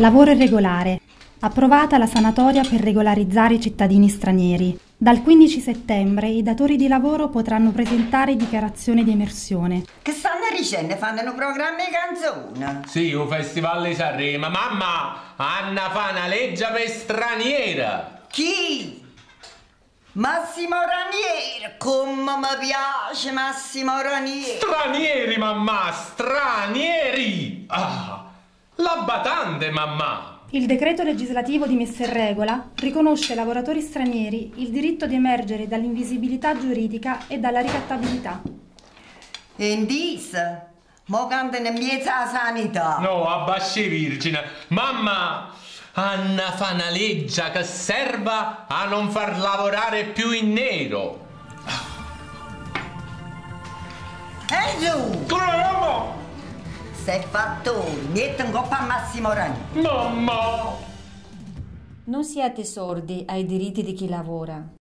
Lavoro irregolare. Approvata la sanatoria per regolarizzare i cittadini stranieri. Dal 15 settembre i datori di lavoro potranno presentare dichiarazione di emersione. Che stanno dicendo? Fanno un programma di canzoni. Sì, un festival di Sanremo. Mamma, Anna fa una legge per straniera. Chi? Massimo Ranieri, come mi piace Massimo Ranieri. Stranieri, mamma, stranieri. Ah, la batante, mamma. Il decreto legislativo di messa in regola riconosce ai lavoratori stranieri il diritto di emergere dall'invisibilità giuridica e dalla ricattabilità. E in dis, mo cantano in alla sanità. No, abbasci virgine. Mamma, Anna fa una legge che serva a non far lavorare più in nero. E giù, Mamma, sei fattori, metti in coppa a Massimo Ranieri. mamma. Non siate sordi ai diritti di chi lavora.